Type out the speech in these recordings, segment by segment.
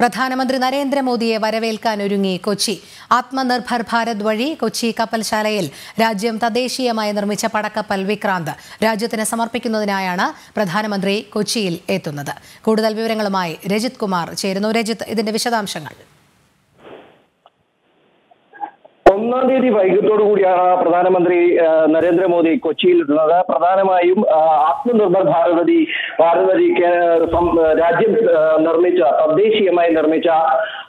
പ്രധാനമന്ത്രി നരേന്ദ്രമോദിയെ വരവേൽക്കാൻ ഒരുങ്ങി കൊച്ചി. ആത്മനിർഭർ ഭാരത് വഴി കൊച്ചി കപ്പൽശാലയിൽ രാജ്യം തദ്ദേശീയമായി നിർമ്മിച്ച പടക്കപ്പൽ വിക്രാന്ത് രാജ്യത്തിന് സമർപ്പിക്കുന്നതിനായാണ് പ്രധാനമന്ത്രി കൊച്ചിയിൽ എത്തുന്നത്. കൂടുതൽ വിവരങ്ങളുമായി രജിത് കുമാർ ചേരുന്നു. രജിത് ഇതിന്റെ വിശദാംശങ്ങൾ. ഒന്നാം തീയതി വൈകിട്ടോടു കൂടിയാണ് പ്രധാനമന്ത്രി നരേന്ദ്രമോദി കൊച്ചിയിൽ എത്തുന്നത് പ്രധാനമായും ആത്മനിർഭർ ഭാരതി ഭാരതി രാജ്യം നിർമ്മിച്ച തദ്ദേശീയമായി നിർമ്മിച്ച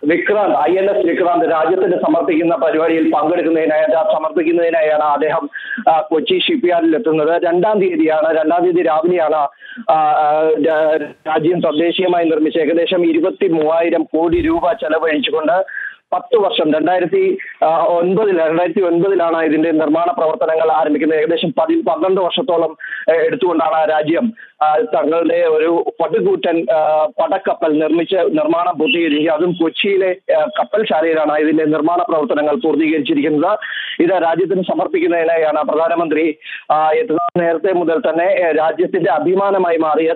Vikrant I N S Vikrant രാജ്യത്തിന് സമർപ്പിക്കുന്ന പരിപാടിയിൽ പങ്കെടുക്കുന്നതിനായി സമർപ്പിക്കുന്നതിനായാണ് അദ്ദേഹം കൊച്ചി ഷിപ്പ്യാർഡിൽ എത്തുന്നത് രണ്ടാം തീയതിയാണ് രണ്ടാം തീയതി രാവിലെയാണ് രാജ്യം തദ്ദേശീയമായി നിർമ്മിച്ച ഏകദേശം ഇരുപത്തി മൂവായിരം കോടി രൂപ ചെലവഴിച്ചുകൊണ്ട് പത്ത് വർഷം രണ്ടായിരത്തി ഒൻപതിൽ രണ്ടായിരത്തി ഒൻപതിലാണ് ഇതിന്റെ നിർമ്മാണ പ്രവർത്തനങ്ങൾ ആരംഭിക്കുന്നത്. ഏകദേശം പതി പന്ത്രണ്ട് വർഷത്തോളം എടുത്തുകൊണ്ടാണ് രാജ്യം തങ്ങളുടെ ഒരു പടുകൂറ്റൻ പടക്കപ്പൽ നിർമ്മിച്ച് നിർമ്മാണം പൂർത്തീകരിക്കുക. അതും കൊച്ചിയിലെ കപ്പൽശാലയിലാണ് ഇതിന്റെ നിർമ്മാണ പ്രവർത്തനങ്ങൾ പൂർത്തീകരിച്ചിരിക്കുന്നത്. ഇത് രാജ്യത്തിന് സമർപ്പിക്കുന്നതിനായാണ് പ്രധാനമന്ത്രി എത്തുന്ന നേരത്തെ മുതൽ തന്നെ രാജ്യത്തിന്റെ അഭിമാനമായി മാറിയ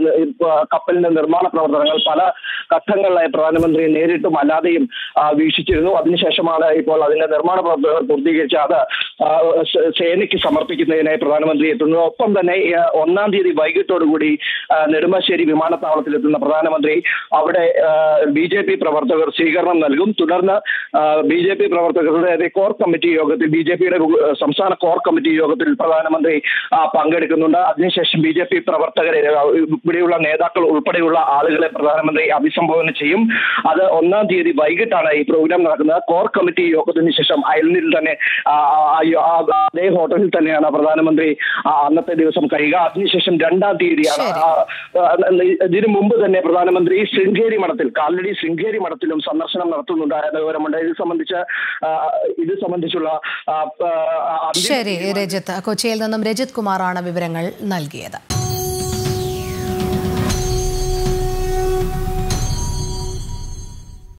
കപ്പലിന്റെ നിർമ്മാണ പ്രവർത്തനങ്ങൾ പല ഘട്ടങ്ങളിലായി പ്രധാനമന്ത്രി നേരിട്ടും അല്ലാതെയും വീക്ഷിച്ചിരുന്നു. അതിനുശേഷമാണ് ഇപ്പോൾ അതിന്റെ നിർമ്മാണ പ്രവർത്തനങ്ങൾ പൂർത്തീകരിച്ച് അത് സേനയ്ക്ക് സമർപ്പിക്കുന്നതിനായി പ്രധാനമന്ത്രി എത്തുന്നത്. ഒപ്പം തന്നെ ഒന്നാം തീയതി വൈകിട്ടോടുകൂടി നെടുമ്പാശ്ശേരി വിമാനത്താവളത്തിൽ എത്തുന്ന പ്രധാനമന്ത്രി അവിടെ ബി ജെ പി പ്രവർത്തകർ സ്വീകരണം നൽകും. തുടർന്ന് ബി ജെ പി പ്രവർത്തകരുടെ കോർ കമ്മിറ്റി യോഗത്തിൽ ബി ജെ പിയുടെ സംസ്ഥാന കോർ കമ്മിറ്റി യോഗത്തിൽ പ്രധാനമന്ത്രി പങ്കെടുക്കുന്നുണ്ട്. അതിനുശേഷം ബി ജെ പി പ്രവർത്തകരെ ഇവിടെയുള്ള നേതാക്കൾ ഉൾപ്പെടെയുള്ള ആളുകളെ പ്രധാനമന്ത്രി അഭിസംബോധന ചെയ്യും. അത് ഒന്നാം തീയതി വൈകിട്ടാണ് ഈ പ്രോഗ്രാം നടക്കുന്നത്. കോർ കമ്മിറ്റി യോഗത്തിന് ശേഷം അയൽനിൽ തന്നെ അതേ ഹോട്ടലിൽ തന്നെയാണ് പ്രധാനമന്ത്രി അന്നത്തെ ദിവസം കഴിയുക. അതിനുശേഷം രണ്ടാം തീയതിയാണ് ഇതിനു മുമ്പ് തന്നെ പ്രധാനമന്ത്രി ശൃംഗേരി മഠത്തിൽ കാലടി ശൃംഗേരി മഠത്തിലും സന്ദർശനം നടത്തുന്നുണ്ട് വിവരമുണ്ട്. ഇത് സംബന്ധിച്ച് ഇത് സംബന്ധിച്ചുള്ള ശരി രജിത്ത്. കൊച്ചിയിൽ നിന്നും രജിത് കുമാറാണ് വിവരങ്ങൾ നൽകിയത്.